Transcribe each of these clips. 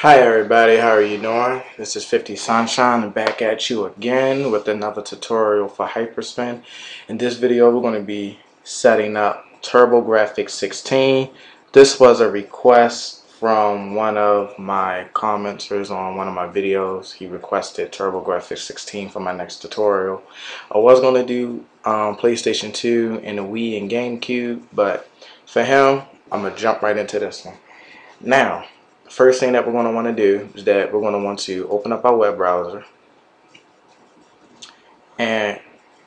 Hi everybody, how are you doing? This is 50 Sunshine and back at you again with another tutorial for Hyperspin. In this video we're going to be setting up TurboGrafx 16. This was a request from one of my commenters on one of my videos. He requested TurboGrafx 16 for my next tutorial. I was going to do um, PlayStation 2 and the Wii and GameCube, but for him, I'm going to jump right into this one. Now, first thing that we're going to want to do is that we're going to want to open up our web browser and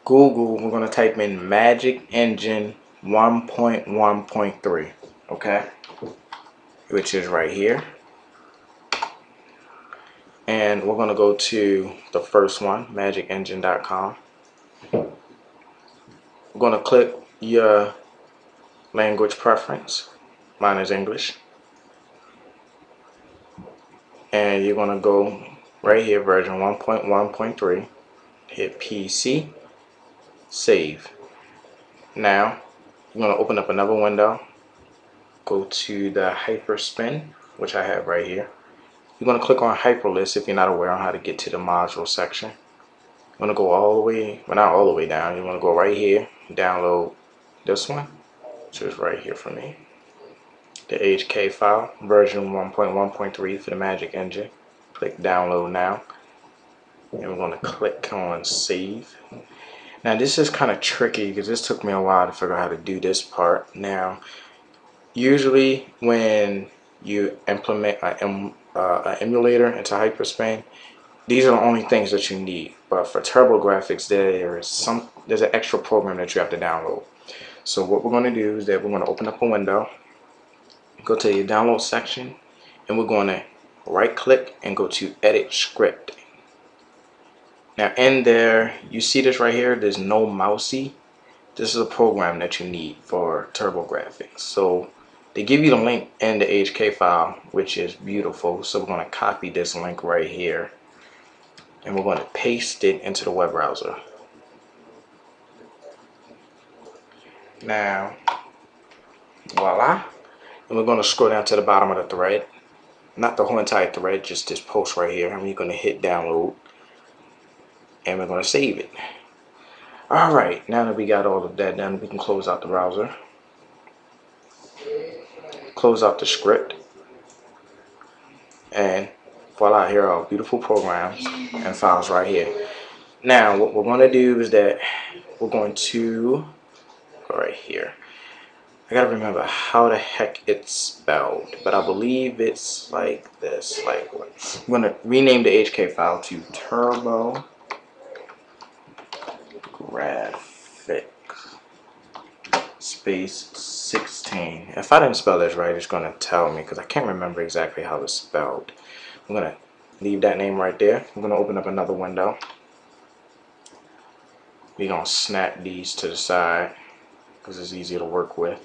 Google, we're going to type in Magic Engine 1.1.3, okay? Which is right here. And we're going to go to the first one, magicengine.com. We're going to click your language preference. Mine is English and you're going to go right here version 1.1.3 hit PC save. Now you're going to open up another window. Go to the hyperspin which I have right here. You're going to click on hyperlist if you're not aware on how to get to the module section. You're going to go all the way well not all the way down. You're going to go right here download this one. Which is right here for me the HK file, version 1.1.3 for the Magic Engine. Click download now. And we're going to click on save. Now this is kind of tricky because this took me a while to figure out how to do this part. Now, usually when you implement an uh, emulator into Hyperspin, these are the only things that you need. But for TurboGrafx, there is some there's an extra program that you have to download. So what we're going to do is that we're going to open up a window go to your download section and we're going to right click and go to edit script. Now in there you see this right here there's NoMousy. This is a program that you need for TurboGrafx. So they give you the link in the HK file which is beautiful. So we're going to copy this link right here and we're going to paste it into the web browser. Now voila and we're going to scroll down to the bottom of the thread. Not the whole entire thread just this post right here. And we're going to hit download. And we're going to save it. Alright now that we got all of that done we can close out the browser. Close out the script. And voila here are beautiful programs and files right here. Now what we're going to do is that we're going to go right here I gotta remember how the heck it's spelled, but I believe it's like this. Like. I'm gonna rename the HK file to Turbo Graphic space 16. If I didn't spell this right, it's gonna tell me because I can't remember exactly how it's spelled. I'm gonna leave that name right there. I'm gonna open up another window. We're gonna snap these to the side because it's easier to work with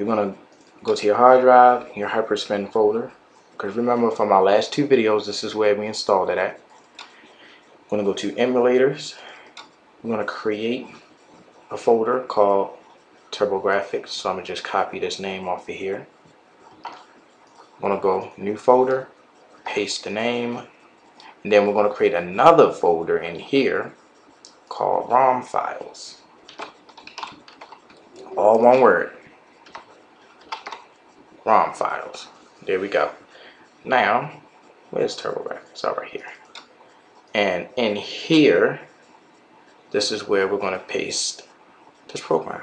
you're going to go to your hard drive, your Hyperspin folder. Because remember from my last two videos, this is where we installed it at. I'm going to go to emulators. I'm going to create a folder called TurboGrafx. So I'm going to just copy this name off of here. I'm going to go new folder, paste the name, and then we're going to create another folder in here called ROM files. All one word. ROM files. There we go. Now, where's TurboGrafx? It's over here. And in here, this is where we're going to paste this program.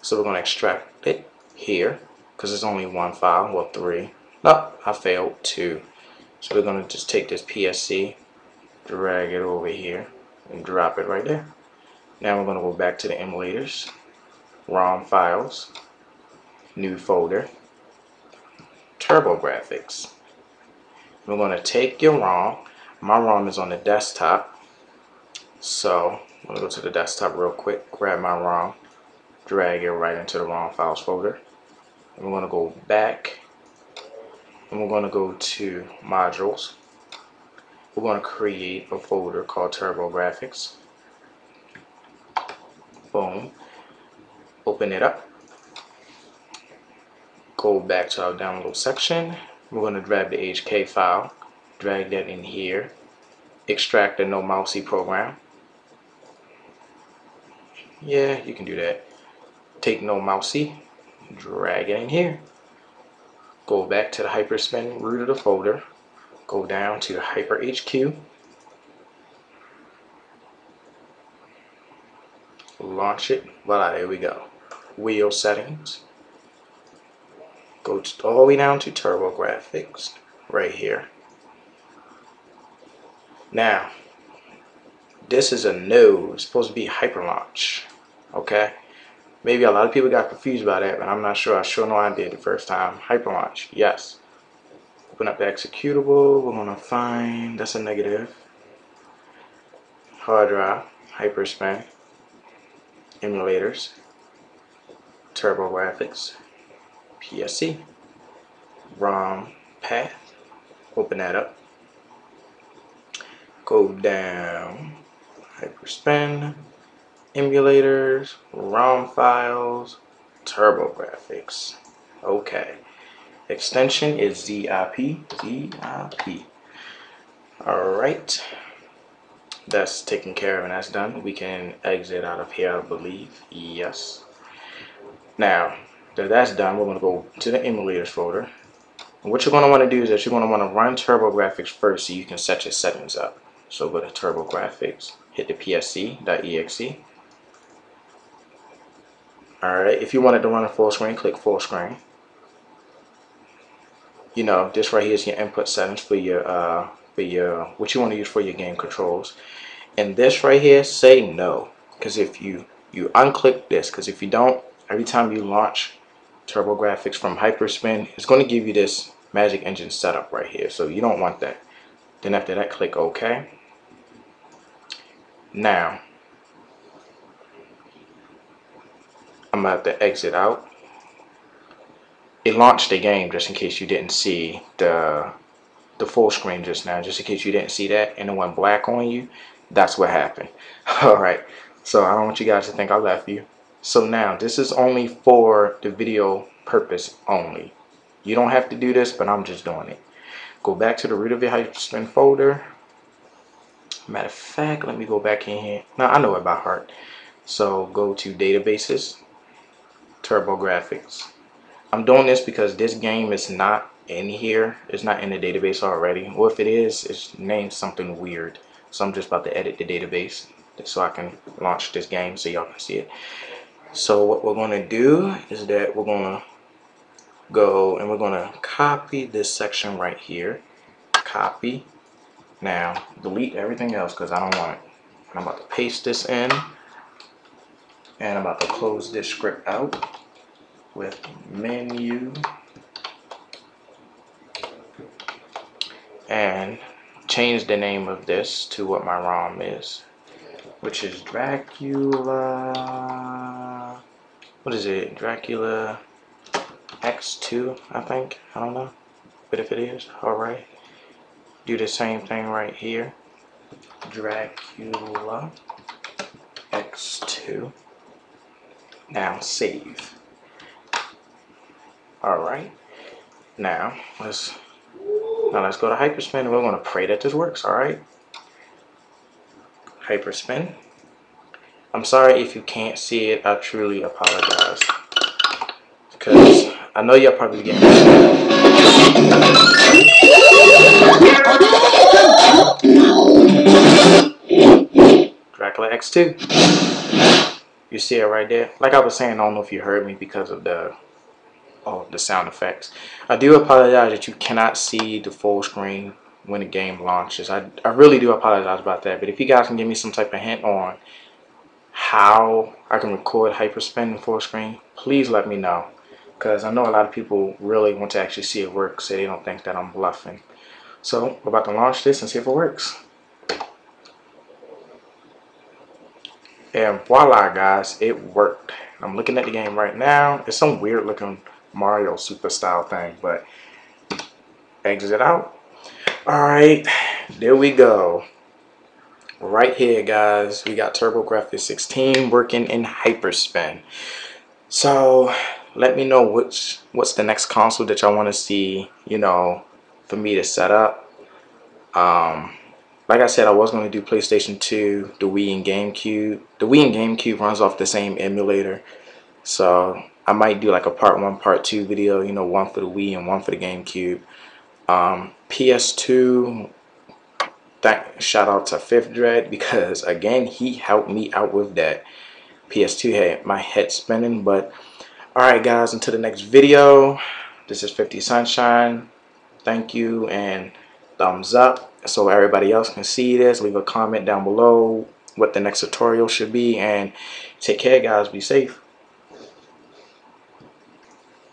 So we're going to extract it here because it's only one file, well three. No, I failed two. So we're going to just take this PCE, drag it over here, and drop it right there. Now we're going to go back to the emulators, ROM files, new folder, TurboGrafx. We're going to take your ROM. My ROM is on the desktop. So I'm going to go to the desktop real quick, grab my ROM, drag it right into the ROM files folder. And we're going to go back and we're going to go to modules. We're going to create a folder called TurboGrafx. Boom. Open it up go back to our download section we're going to grab the HK file, drag that in here, extract the NoMousy program. Yeah, you can do that. Take NoMousy, drag it in here. Go back to the hyperspin root of the folder, go down to Hyper HQ, launch it, voila, there we go. Wheel settings, go all the way down to TurboGrafx, right here. Now, this is a no, it's supposed to be hyper launch, okay? Maybe a lot of people got confused by that, but I'm not sure. I sure know I did the first time. Hyper launch, yes. Open up the executable, we're gonna find, that's a negative. Hard drive, hyperspin, emulators, TurboGrafx, PCE, ROM path, open that up, go down, hyperspin, emulators, ROM files, TurboGrafx. Okay. Extension is ZIP, ZIP. Alright. That's taken care of and that's done. We can exit out of here, I believe. Yes. Now, that that's done, we're going to go to the emulators folder. And what you're going to want to do is that you're going to want to run TurboGrafx first so you can set your settings up. So go to TurboGrafx, hit the pce.exe. Alright, if you wanted to run a full screen, click full screen. You know, this right here is your input settings for your uh for your what you want to use for your game controls. And this right here, say no. Because if you you unclick this, because if you don't, every time you launch TurboGrafx from Hyperspin, it's going to give you this Magic Engine setup right here. So you don't want that. Then after that, click OK. Now, I'm about to exit out. It launched the game just in case you didn't see the the full screen just now, just in case you didn't see that and it went black on you. That's what happened. Alright, so I don't want you guys to think I left you. So now, this is only for the video purpose only. You don't have to do this, but I'm just doing it. Go back to the root of your Hyperspin folder. Matter of fact, let me go back in here. Now, I know it by heart. So go to databases, TurboGrafx. I'm doing this because this game is not in here. It's not in the database already. Or if it is, it's named something weird. So I'm just about to edit the database so I can launch this game so y'all can see it. So what we're going to do is that we're going to go and we're going to copy this section right here. Copy. Now delete everything else because I don't want it. And I'm about to paste this in. And I'm about to close this script out with menu and change the name of this to what my ROM is which is Dracula. What is it? Dracula X2 I think. I don't know but if it is. Alright do the same thing right here. Dracula X2 now save. Alright. Now, let's now let's go to Hyperspin. And we're to pray that this works, alright? Hyperspin. I'm sorry if you can't see it. I truly apologize. Because I know you're probably getting Dracula X2. You see it right there? Like I was saying, I don't know if you heard me because of the oh, the sound effects. I do apologize that you cannot see the full screen when the game launches. I, I really do apologize about that. But if you guys can give me some type of hint on how I can record hyperspin in full screen, please let me know. Because I know a lot of people really want to actually see it work so they don't think that I'm bluffing. So we're about to launch this and see if it works. And voila guys, it worked. I'm looking at the game right now. It's some weird looking Mario Super style thing, but exit it out. Alright, there we go. Right here, guys, we got TurboGrafx 16 working in Hyperspin. So, let me know which what's the next console that y'all want to see you know for me to set up um like I said I was going to do PlayStation 2 the Wii and GameCube the Wii and GameCube runs off the same emulator so I might do like a part one part two video you know one for the Wii and one for the GameCube um, PS2 thank shout out to Fifth Dread because again he helped me out with that PS2 had my head spinning but alright guys until the next video. This is 50 Sunshine. Thank you and thumbs up so everybody else can see this. Leave a comment down below what the next tutorial should be and take care guys. Be safe